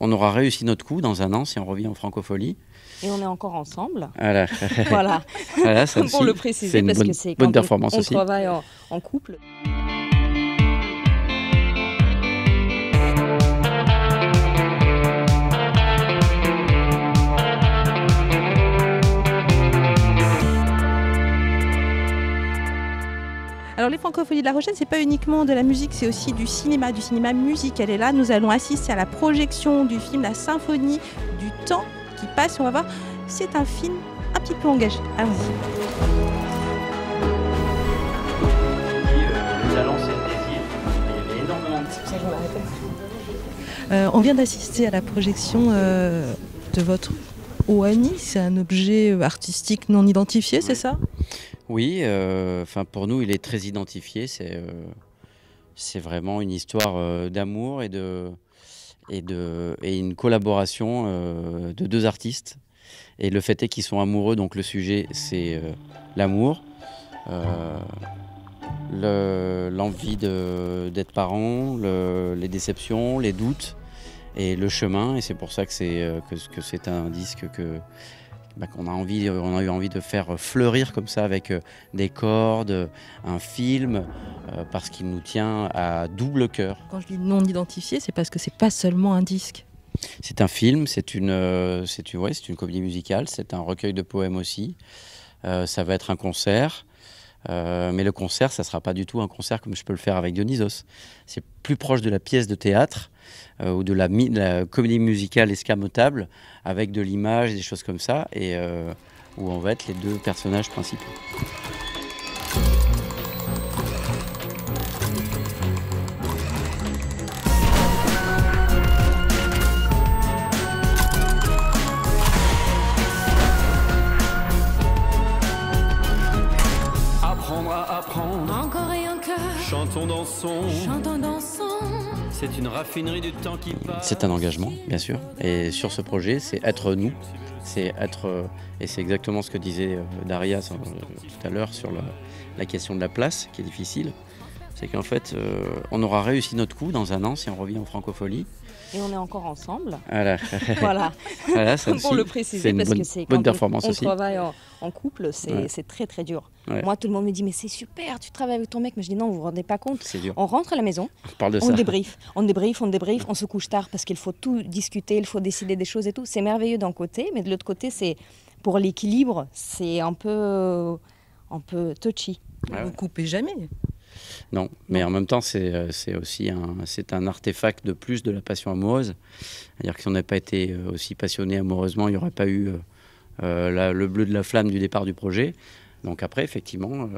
On aura réussi notre coup dans un an si on revient en francophonie. Et on est encore ensemble. Voilà. voilà. voilà ça Pour le préciser, parce bonne, que c'est bonne quand performance on, on travaille en, en couple. Alors les francophonies de La Rochelle, c'est pas uniquement de la musique, c'est aussi du cinéma, du cinéma musical. Et là, nous allons assister à la projection du film La Symphonie du temps qui passe. On va voir, c'est un film un petit peu engagé. Allons-y. Euh, on vient d'assister à la projection euh, de votre OANI. C'est un objet euh, artistique non identifié, c'est ça? Oui, euh, enfin pour nous, il est très identifié. C'est euh, vraiment une histoire euh, d'amour et de et de et une collaboration de deux artistes. Et le fait est qu'ils sont amoureux, donc le sujet c'est l'amour, le- l'envie d'être parent, le- les déceptions, les doutes et le chemin. Et c'est pour ça que c'est que, que c'est un disque que bah, qu'on a envie, on a eu envie de faire fleurir comme ça avec euh, des cordes, un film, euh, parce qu'il nous tient à double cœur. Quand je dis non identifié, c'est parce que c'est pas seulement un disque. C'est un film, c'est une, euh, c'est une, ouais, c'est une comédie musicale, c'est un recueil de poèmes aussi. Euh, ça va être un concert, euh, mais le concert, ça sera pas du tout un concert comme je peux le faire avec Dionysos. C'est plus proche de la pièce de théâtre euh, ou de la, mi- de la comédie musicale escamotable avec de l'image, des choses comme ça, et euh, où on va être les deux personnages principaux. Chantons, dansons. chantons, dansons. C'est une raffinerie du temps qui passe. C'est un engagement, bien sûr. Et sur ce projet, c'est être nous. C'est être. euh, et c'est exactement ce que disait euh, Daria euh, tout à l'heure sur la, la question de la place, qui est difficile. C'est qu'en fait, euh, on aura réussi notre coup dans un an si on revient en francophonie. Et on est encore ensemble. Voilà. voilà. Voilà, ça Pour aussi, le c'est préciser, une parce bonne, que c'est bonne quand performance on, on aussi. travaille en, en couple, c'est Ouais. c'est très très dur. Ouais. Moi, tout le monde me dit, mais c'est super, tu travailles avec ton mec. Mais je dis, non, vous vous rendez pas compte. C'est dur. On rentre à la maison, On parle de on ça. débrief, on débrief, on débrief, on se couche tard parce qu'il faut tout discuter, il faut décider des choses et tout. C'est merveilleux d'un côté, mais de l'autre côté, c'est pour l'équilibre, c'est un peu, un peu touchy. Ouais, Vous coupez jamais. Non, mais en même temps, c'est euh, aussi un, un artefact de plus de la passion amoureuse. C'est-à-dire que si on n'avait pas été euh, aussi passionné amoureusement, il n'y aurait pas eu euh, le bleu de la flamme du départ du projet. Donc après, effectivement,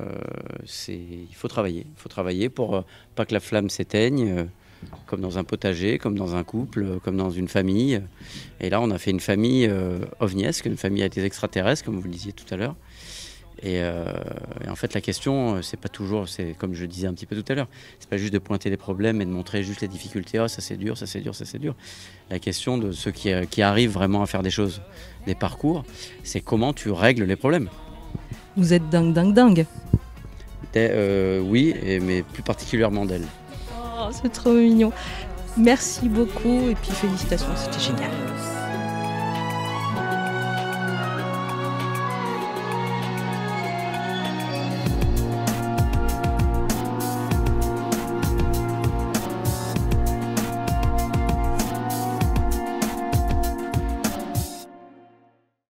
il faut travailler. Il faut travailler pour pas que la flamme s'éteigne, comme dans un potager, comme dans un couple, comme dans une famille. Et là, on a fait une famille ovniesque, une famille avec des extraterrestres, comme vous le disiez tout à l'heure. Et, euh, et en fait, la question, euh, c'est pas toujours, c'est comme je le disais un petit peu tout à l'heure, c'est pas juste de pointer les problèmes et de montrer juste les difficultés. Oh, ça c'est dur, ça c'est dur, ça c'est dur. La question de ceux qui, euh, qui arrivent vraiment à faire des choses, des parcours, c'est comment tu règles les problèmes. Vous êtes dingue, dingue, dingue. Euh, oui, et- mais plus particulièrement d'elle. Oh, c'est trop mignon. Merci beaucoup et puis félicitations, c'était génial.